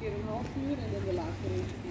getting all through it, and then the last one